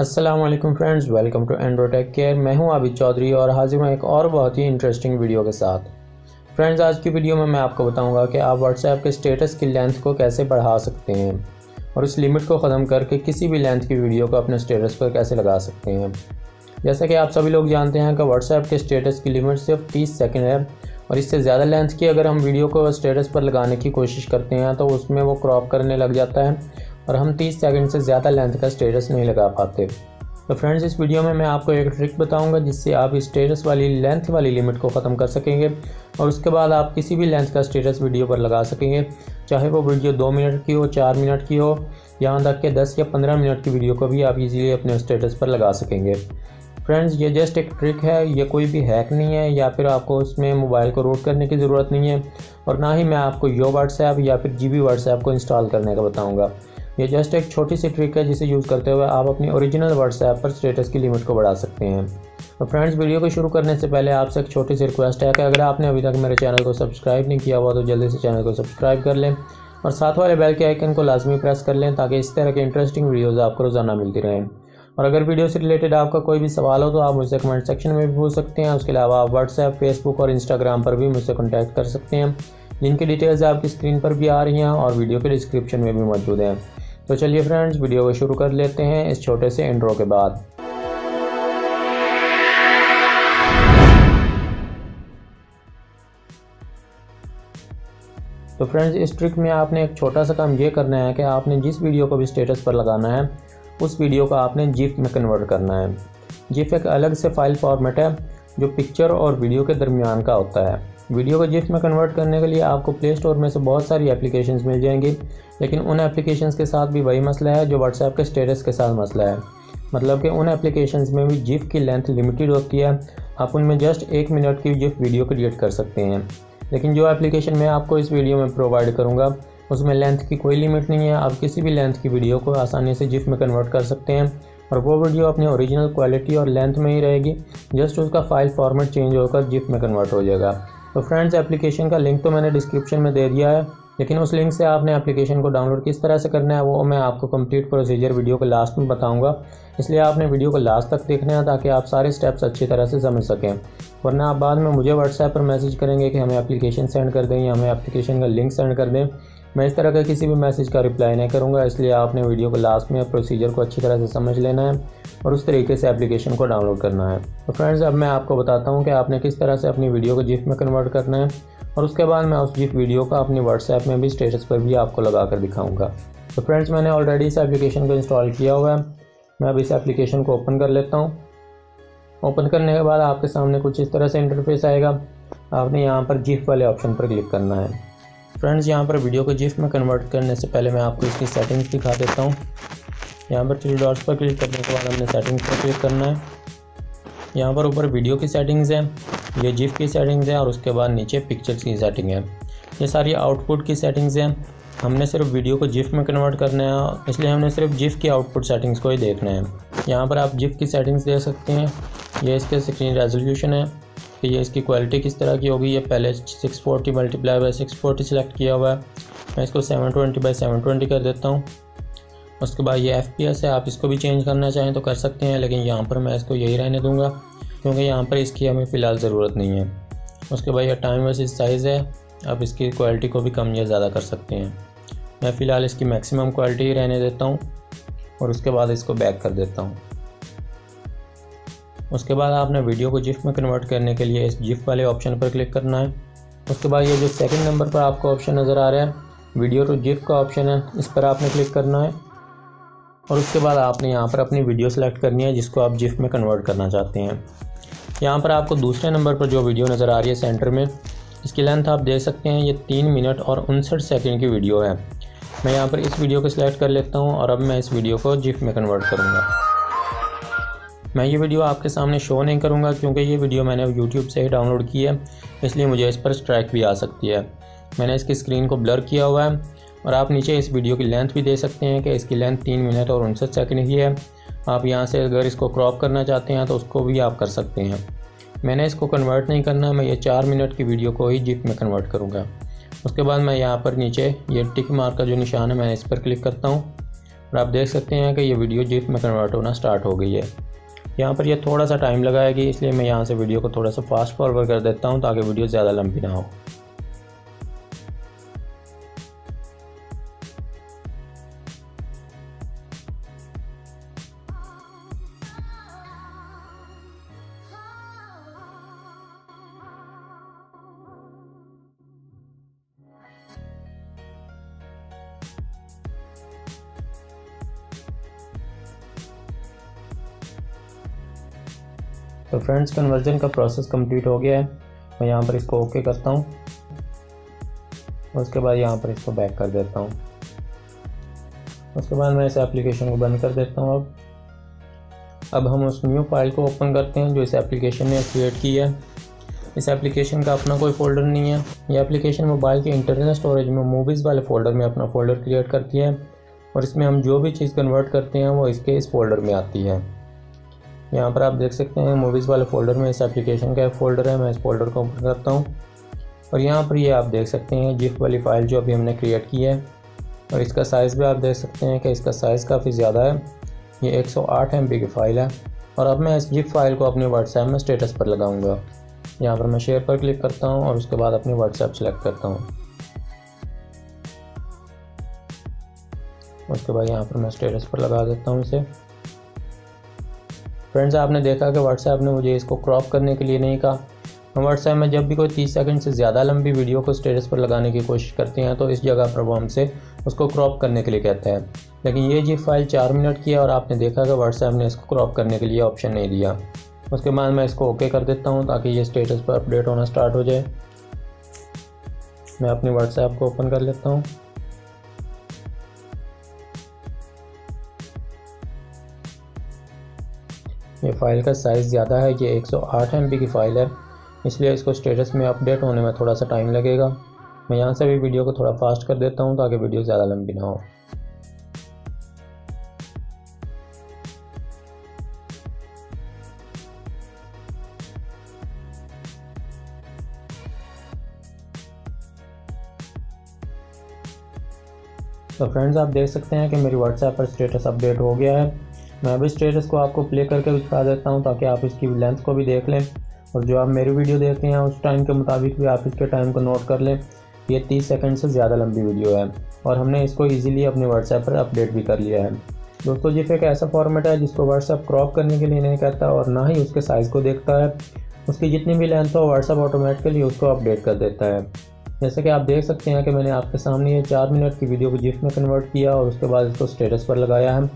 Aslam friends welcome to Androtech care मैं हूँ आबिद चौधरी और हाजिर हूँ एक और बहुत ही इंटरेस्टिंग वीडियो के साथ। फ्रेंड्स आज की वीडियो में मैं आपको बताऊँगा कि आप व्हाट्सएप के स्टेटस की लेंथ को कैसे बढ़ा सकते हैं और उस लिमिट को ख़त्म करके किसी भी लेंथ की वीडियो को अपने स्टेटस पर कैसे लगा सकते हैं। जैसा कि आप सभी लोग जानते हैं कि व्हाट्सएप के स्टेटस की लिमिट सिर्फ़ तीस सेकेंड है और इससे ज़्यादा लेंथ की अगर हम वीडियो को स्टेटस पर लगाने की कोशिश करते हैं तो उसमें वो क्रॉप करने लग जाता है। और हम 30 सेकंड से ज़्यादा लेंथ का स्टेटस नहीं लगा पाते। तो फ्रेंड्स इस वीडियो में मैं आपको एक ट्रिक बताऊँगा जिससे आप स्टेटस वाली लेंथ वाली लिमिट को ख़त्म कर सकेंगे और उसके बाद आप किसी भी लेंथ का स्टेटस वीडियो पर लगा सकेंगे। चाहे वो वीडियो दो मिनट की हो, चार मिनट की हो, यहाँ तक कि दस या पंद्रह मिनट की वीडियो को भी आप इजीली अपने स्टेटस पर लगा सकेंगे। फ्रेंड्स ये जस्ट एक ट्रिक है, ये कोई भी हैक नहीं है या फिर आपको उसमें मोबाइल को रूट करने की ज़रूरत नहीं है और ना ही मैं आपको यो व्हाट्सएप या फिर जी बी व्हाट्सएप को इंस्टॉल करने का बताऊँगा। ये जस्ट एक छोटी सी ट्रिक है जिसे यूज़ करते हुए आप अपनी ओरिजिनल व्हाट्सएप पर स्टेटस की लिमिट को बढ़ा सकते हैं। तो फ्रेंड्स वीडियो को शुरू करने से पहले आपसे एक छोटी सी रिक्वेस्ट है कि अगर आपने अभी तक मेरे चैनल को सब्सक्राइब नहीं किया हुआ तो जल्दी से चैनल को सब्सक्राइब कर लें और साथ वाले बेल के आइकन को लाजमी प्रेस कर लें ताकि इस तरह के इंटरेस्टिंग वीडियोज़ आपको रोज़ाना मिलती रहें। और अगर वीडियो से रिलेटेड आपका कोई भी सवाल हो तो आप मुझसे कमेंट सेक्शन में भी पूछ सकते हैं। उसके अलावा आप व्हाट्सएप फेसबुक और इंस्टाग्राम पर भी मुझसे कॉन्टैक्ट कर सकते हैं। जिनकी डिटेल्स आपकी स्क्रीन पर भी आ रही हैं और वीडियो के डिस्क्रिप्शन में भी मौजूद हैं। तो चलिए फ्रेंड्स वीडियो को शुरू कर लेते हैं इस छोटे से इंट्रो के बाद। तो फ्रेंड्स इस ट्रिक में आपने एक छोटा सा काम ये करना है कि आपने जिस वीडियो को भी स्टेटस पर लगाना है, उस वीडियो को आपने जिफ में कन्वर्ट करना है। जिफ एक अलग से फ़ाइल फॉर्मेट है, जो पिक्चर और वीडियो के दरमियान का होता है। वीडियो को जिफ में कन्वर्ट करने के लिए आपको प्ले स्टोर में से बहुत सारी एप्लीकेशन मिल जाएँगी, लेकिन उन एप्लीकेशन के साथ भी वही मसला है जो व्हाट्सएप के स्टेटस के साथ मसला है। मतलब कि उन एप्लीकेशन में भी जिफ की लेंथ लिमिटेड होती है। आप उनमें जस्ट एक मिनट की जिफ वीडियो क्रिएट कर सकते हैं। लेकिन जो एप्लीकेशन मैं आपको इस वीडियो में प्रोवाइड करूँगा, उसमें लेंथ की कोई लिमिट नहीं है। आप किसी भी लेंथ की वीडियो को आसानी से जिफ में कन्वर्ट कर सकते हैं। और वो वीडियो अपनी ओरिजिनल क्वालिटी और लेंथ में ही रहेगी। जस्ट उसका फ़ाइल फॉर्मेट चेंज होकर जिफ में कन्वर्ट हो जाएगा। तो फ्रेंड्स एप्लीकेशन का लिंक तो मैंने डिस्क्रिप्शन में दे दिया है, लेकिन उस लिंक से आपने एप्लीकेशन को डाउनलोड किस तरह से करना है, वो मैं आपको कंप्लीट प्रोसीजर वीडियो के लास्ट में बताऊँगा। इसलिए आपने वीडियो को लास्ट तक देखना है ताकि आप सारे स्टेप्स अच्छी तरह से समझ सकें। वरना आप बाद में मुझे व्हाट्सएप पर मैसेज करेंगे कि हमें एप्लीकेशन सेंड कर दें या हमें एप्लीकेशन का लिंक सेंड कर दें। मैं इस तरह का किसी भी मैसेज का रिप्लाई नहीं करूँगा, इसलिए आपने वीडियो को लास्ट में प्रोसीजर को अच्छी तरह से समझ लेना है और उस तरीके से एप्लीकेशन को डाउनलोड करना है। तो फ्रेंड्स अब मैं आपको बताता हूँ कि आपने किस तरह से अपनी वीडियो को जिफ में कन्वर्ट करना है और उसके बाद मैं उस जिफ वीडियो का अपनी व्हाट्सएप में भी स्टेटस पर भी आपको लगा कर दिखाऊँगा। तो फ्रेंड्स मैंने ऑलरेडी इस एप्लीकेशन को इंस्टॉल किया हुआ है। मैं अब इस एप्लीकेशन को ओपन कर लेता हूँ। ओपन करने के बाद आपके सामने कुछ इस तरह से इंटरफेस आएगा। आपने यहाँ पर जिफ वाले ऑप्शन पर क्लिक करना है। फ्रेंड्स, यहाँ पर वीडियो को जिफ में कन्वर्ट करने से पहले मैं आपको इसकी सेटिंग्स दिखा देता हूँ। यहाँ पर थ्री डॉट्स पर क्लिक करने के बाद हमने सेटिंग्स पर क्लिक करना है। यहाँ पर ऊपर वीडियो की सेटिंग्स है, ये जिफ की सेटिंग्स है और उसके बाद नीचे पिक्चर्स की सेटिंग है। ये सारी आउटपुट की सेटिंग्स हैं। हमने सिर्फ़ वीडियो को जिफ में कन्वर्ट करना है, इसलिए हमने सिर्फ़ जिफ की आउटपुट सेटिंग्स को ही देखना है। यहाँ पर आप जिफ की सेटिंग्स दे सकते हैं। ये इसके स्क्रीन रेजोल्यूशन है। कि ये इसकी क्वालिटी किस तरह की होगी? ये पहले 640 forty multiply by six select किया हुआ है। मैं इसको 720 ट्वेंटी बाई सेवन कर देता हूँ। उसके बाद ये एफपीएस है, आप इसको भी चेंज करना चाहें तो कर सकते हैं, लेकिन यहाँ पर मैं इसको यही रहने दूँगा, क्योंकि यहाँ पर इसकी हमें फ़िलहाल ज़रूरत नहीं है। उसके बाद यह टाइम वर्सेस साइज़ है, आप इसकी क्वालिटी को भी कम या ज़्यादा कर सकते हैं। मैं फ़िलहाल इसकी मैक्सिमम क्वालिटी ही रहने देता हूँ, और उसके बाद इसको बैक कर देता हूँ। उसके बाद आपने वीडियो को जिफ में कन्वर्ट करने के लिए इस जिफ वाले ऑप्शन पर क्लिक करना है। उसके बाद ये जो सेकंड नंबर पर आपको ऑप्शन नज़र आ रहा है वीडियो टू जिफ का ऑप्शन है, इस पर आपने क्लिक करना है। और उसके बाद आपने यहाँ पर अपनी वीडियो सेलेक्ट करनी है, जिसको आप जिफ में कन्वर्ट करना चाहते हैं। यहाँ पर आपको दूसरे नंबर पर जो वीडियो नज़र आ रही है सेंटर में, इसकी लेंथ आप देख सकते हैं, ये तीन मिनट और उनसठ सेकेंड की वीडियो है। मैं यहाँ पर इस वीडियो को सिलेक्ट कर लेता हूँ और अब मैं इस वीडियो को जिफ में कन्वर्ट करूँगा। मैं ये वीडियो आपके सामने शो नहीं करूँगा क्योंकि ये वीडियो मैंने यूट्यूब से ही डाउनलोड की है, इसलिए मुझे इस पर स्ट्राइक भी आ सकती है। मैंने इसकी स्क्रीन को ब्लर किया हुआ है और आप नीचे इस वीडियो की लेंथ भी दे सकते हैं कि इसकी लेंथ तीन मिनट और उनसठ सेकेंड ही है। आप यहाँ से अगर इसको क्रॉप करना चाहते हैं तो उसको भी आप कर सकते हैं। मैंने इसको कन्वर्ट नहीं करना, मैं ये चार मिनट की वीडियो को ही जिप में कन्वर्ट करूँगा। उसके बाद मैं यहाँ पर नीचे ये टिक मार्क का जो निशान है, मैं इस पर क्लिक करता हूँ और आप देख सकते हैं कि ये वीडियो जिप में कन्वर्ट होना स्टार्ट हो गई है। यहाँ पर यह थोड़ा सा टाइम लगाएगी इसलिए मैं यहाँ से वीडियो को थोड़ा सा फास्ट फॉरवर्ड कर देता हूँ ताकि वीडियो ज़्यादा लंबी ना हो। तो फ्रेंड्स कन्वर्जन का प्रोसेस कंप्लीट हो गया है। मैं यहाँ पर इसको ओके करता हूँ। उसके बाद यहाँ पर इसको बैक कर देता हूँ। उसके बाद मैं इस एप्लीकेशन को बंद कर देता हूँ अब। अब हम उस न्यू फ़ाइल को ओपन करते हैं जो इस एप्लीकेशन ने क्रिएट की है। इस एप्लीकेशन का अपना कोई फ़ोल्डर नहीं है। ये एप्लीकेशन मोबाइल के इंटरनल स्टोरेज में मूवीज़ वाले फ़ोल्डर में अपना फ़ोल्डर क्रिएट करती है। और इसमें हम जो भी चीज़ कन्वर्ट करते हैं, वो इसके इस फोल्डर में आती है। यहाँ पर आप देख सकते हैं मूवीज़ वाले फ़ोल्डर में इस एप्लीकेशन का एक फ़ोल्डर है, मैं इस फोल्डर को ओपन करता हूँ। और यहाँ पर ये यह आप देख सकते हैं जिप वाली फ़ाइल जो अभी हमने क्रिएट की है। और इसका साइज़ भी आप देख सकते हैं कि इसका साइज़ काफ़ी ज़्यादा है। ये 108 एम की फ़ाइल है। और अब मैं इस जिप फ़ाइल को अपने व्हाट्सएप में स्टेटस पर लगाऊँगा। यहाँ पर मैं शेयर पर क्लिक करता हूँ और उसके बाद अपनी व्हाट्सएप सेलेक्ट करता हूँ। उसके बाद यहाँ पर मैं स्टेटस पर लगा देता हूँ इसे। फ्रेंड्स आपने देखा कि व्हाट्सएप ने मुझे इसको क्रॉप करने के लिए नहीं कहा। व्हाट्सएप में जब भी कोई तीस सेकंड से ज़्यादा लंबी वीडियो को स्टेटस पर लगाने की कोशिश करते हैं तो इस जगह पर वो हमसे उसको क्रॉप करने के लिए कहता है। लेकिन ये जी फ़ाइल चार मिनट की है और आपने देखा कि व्हाट्सएप ने इसको क्रॉप करने के लिए ऑप्शन नहीं दिया। उसके बाद मैं इसको ओके कर देता हूँ ताकि ये स्टेटस पर अपडेट होना स्टार्ट हो जाए। मैं अपनी व्हाट्सएप को ओपन कर लेता हूँ। ये फ़ाइल का साइज़ ज़्यादा है, ये 108 एम की फ़ाइल है, इसलिए इसको स्टेटस में अपडेट होने में थोड़ा सा टाइम लगेगा। मैं यहाँ से भी वीडियो को थोड़ा फास्ट कर देता हूँ, ताकि वीडियो ज़्यादा लंबी ना हो। तो फ्रेंड्स आप देख सकते हैं कि मेरी व्हाट्सएप पर स्टेटस अपडेट हो गया है। मैं अभी स्टेटस को आपको प्ले करके दिखा देता हूँ ताकि आप इसकी लेंथ को भी देख लें और जो आप मेरी वीडियो देखते हैं उस टाइम के मुताबिक भी आप इसके टाइम को नोट कर लें। ये तीस सेकंड से ज़्यादा लंबी वीडियो है और हमने इसको इजीली अपने व्हाट्सएप पर अपडेट भी कर लिया है। दोस्तों जिफ एक ऐसा फॉर्मेट है जिसको व्हाट्सएप क्रॉप करने के लिए नहीं कहता और ना ही उसके साइज़ को देखता है। उसकी जितनी भी लेंथ हो व्हाट्सएप ऑटोमेटिकली उसको अपडेट कर देता है। जैसे कि आप देख सकते हैं कि मैंने आपके सामने ये चार मिनट की वीडियो को जिफ में कन्वर्ट किया और उसके बाद इसको स्टेटस पर लगाया है।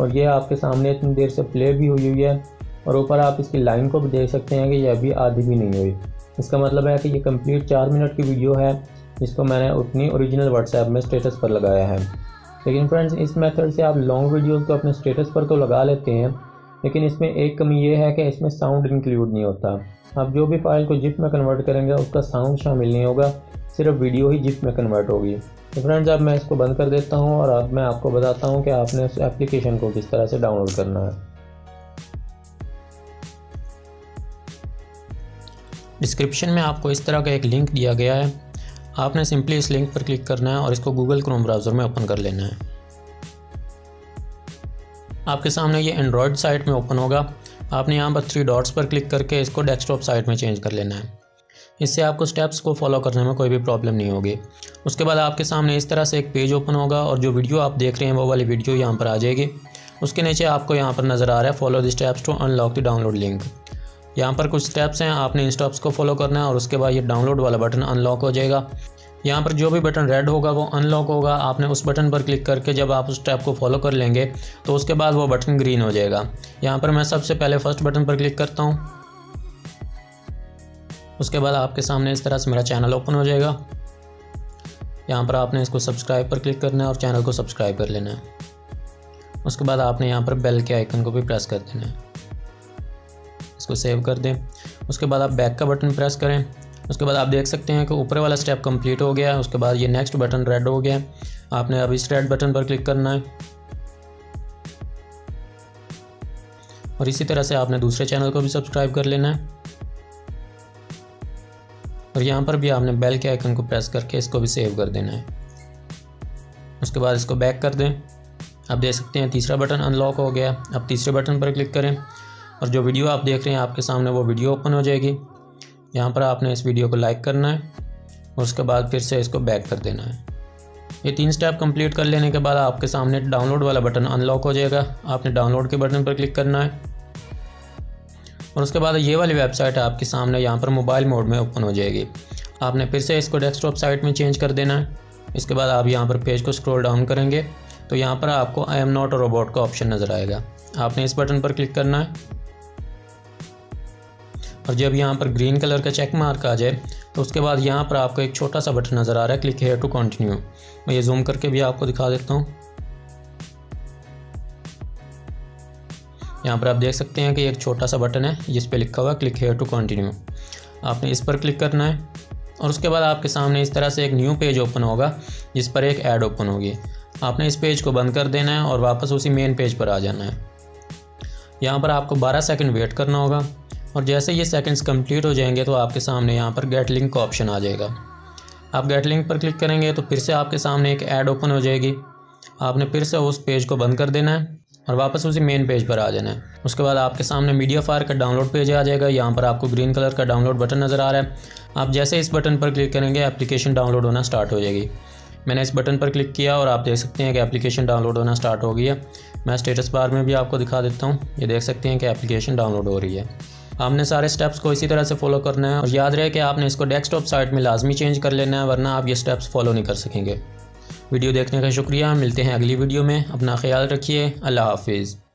और ये आपके सामने इतनी देर से प्ले भी हुई हुई है और ऊपर आप इसकी लाइन को भी देख सकते हैं कि ये अभी आधी भी नहीं हुई। इसका मतलब है कि ये कंप्लीट चार मिनट की वीडियो है, जिसको मैंने अपनी ओरिजिनल व्हाट्सएप में स्टेटस पर लगाया है। लेकिन फ्रेंड्स इस मेथड से आप लॉन्ग वीडियोज़ को अपने स्टेटस पर तो लगा लेते हैं, लेकिन इसमें एक कमी ये है कि इसमें साउंड इंक्लूड नहीं होता। आप जो भी फ़ाइल को जिप में कन्वर्ट करेंगे, उसका साउंड शामिल नहीं होगा, सिर्फ़ वीडियो ही जिप में कन्वर्ट होगी। तो फ्रेंड्स अब मैं इसको बंद कर देता हूँ और अब मैं आपको बताता हूँ कि आपने उस एप्लीकेशन को किस तरह से डाउनलोड करना है। डिस्क्रिप्शन में आपको इस तरह का एक लिंक दिया गया है। आपने सिंपली इस लिंक पर क्लिक करना है और इसको गूगल क्रोम ब्राउज़र में ओपन कर लेना है। आपके सामने ये एंड्रॉयड साइट में ओपन होगा। आपने यहाँ पर थ्री डॉट्स पर क्लिक करके इसको डेस्कटॉप साइट में चेंज कर लेना है। इससे आपको स्टेप्स को फॉलो करने में कोई भी प्रॉब्लम नहीं होगी। उसके बाद आपके सामने इस तरह से एक पेज ओपन होगा और जो वीडियो आप देख रहे हैं, वो वाली वीडियो यहाँ पर आ जाएगी। उसके नीचे आपको यहाँ पर नज़र आ रहा है follow the steps to unlock the download link यहाँ पर कुछ स्टेप्स हैं, आपने इन स्टेप्स को फॉलो करना है और उसके बाद ये डाउनलोड वाला बटन अनलॉक हो जाएगा। यहाँ पर जो भी बटन रेड होगा, वो अनलॉक होगा। आपने उस बटन पर क्लिक करके जब आप उस स्टेप को फॉलो कर लेंगे तो उसके बाद वो बटन ग्रीन हो जाएगा। यहाँ पर मैं सबसे पहले फ़र्स्ट बटन पर क्लिक करता हूँ। उसके बाद आपके सामने इस तरह से मेरा चैनल ओपन हो जाएगा। यहाँ पर आपने इसको सब्सक्राइब पर क्लिक करना है और चैनल को सब्सक्राइब कर लेना है। उसके बाद आपने यहाँ पर बेल के आइकन को भी प्रेस कर देना है। इसको सेव कर दें। उसके बाद आप बैक का बटन प्रेस करें। उसके बाद आप देख सकते हैं कि ऊपर वाला स्टेप कंप्लीट हो गया है। उसके बाद ये नेक्स्ट बटन रेड हो गया है। आपने अब इस रेड बटन पर क्लिक करना है। और इसी तरह से आपने दूसरे चैनल को भी सब्सक्राइब कर लेना है। और यहाँ पर भी आपने बेल के आइकन को प्रेस करके इसको भी सेव कर देना है। उसके बाद इसको बैक कर दें। आप देख सकते हैं तीसरा बटन अनलॉक हो गया। अब तीसरे बटन पर क्लिक करें और जो वीडियो आप देख रहे हैं आपके सामने वो वीडियो ओपन हो जाएगी। यहाँ पर आपने इस वीडियो को लाइक करना है और उसके बाद फिर से इसको बैक कर देना है। ये तीन स्टेप कंप्लीट कर लेने के बाद आपके सामने डाउनलोड वाला बटन अनलॉक हो जाएगा। आपने डाउनलोड के बटन पर क्लिक करना है। और उसके बाद ये वाली वेबसाइट आपके सामने यहाँ पर मोबाइल मोड में ओपन हो जाएगी। आपने फिर से इसको डेस्कटॉप साइट में चेंज कर देना है। इसके बाद आप यहाँ पर पेज को स्क्रॉल डाउन करेंगे तो यहाँ पर आपको आई एम नॉट रोबोट का ऑप्शन नज़र आएगा। आपने इस बटन पर क्लिक करना है। और जब यहाँ पर ग्रीन कलर का चेक मार्क आ जाए तो उसके बाद यहाँ पर आपको एक छोटा सा बटन नज़र आ रहा है क्लिक हेयर टू कंटिन्यू मैं ये जूम करके भी आपको दिखा देता हूँ। यहाँ पर आप देख सकते हैं कि एक छोटा सा बटन है, जिस पर लिखा हुआ है, क्लिक हेयर टू कंटिन्यू. आपने इस पर क्लिक करना है, और उसके बाद आपके सामने इस तरह से एक न्यू पेज ओपन होगा, जिस पर एक ऐड ओपन होगी। आपने इस पेज को बंद कर देना है और वापस उसी मेन पेज पर आ जाना है। यहाँ पर आपको 12 सेकंड वेट करना होगा, और जैसे ये सेकंड्स कंप्लीट हो जाएँगे तो आपके सामने यहाँ पर गेट लिंक का ऑप्शन आ जाएगा। आप गेट लिंक पर क्लिक करेंगे तो फिर से आपके सामने एक ऐड ओपन हो जाएगी। आपने फिर से उस पेज को बंद कर देना है और वापस उसी मेन पेज पर आ जाना है। उसके बाद आपके सामने मीडिया फायर का डाउनलोड पेज आ जाएगा। यहाँ पर आपको ग्रीन कलर का डाउनलोड बटन नज़र आ रहा है। आप जैसे इस बटन पर क्लिक करेंगे एप्लीकेशन डाउनलोड होना स्टार्ट हो जाएगी। मैंने इस बटन पर क्लिक किया और आप देख सकते हैं कि एप्लीकेशन डाउनलोड होना स्टार्ट हो गई है। मैं स्टेटस बार में भी आपको दिखा देता हूँ। ये देख सकते हैं कि एप्लीकेशन डाउनलोड हो रही है। आपने सारे स्टेप्स को इसी तरह से फॉलो करना है और याद रहे कि आपने इसको डेस्कटॉप साइट में लाजमी चेंज कर लेना है, वरना आप ये स्टेप्स फॉलो नहीं कर सकेंगे। वीडियो देखने का शुक्रिया। मिलते हैं अगली वीडियो में। अपना ख्याल रखिए। अल्लाह हाफिज़।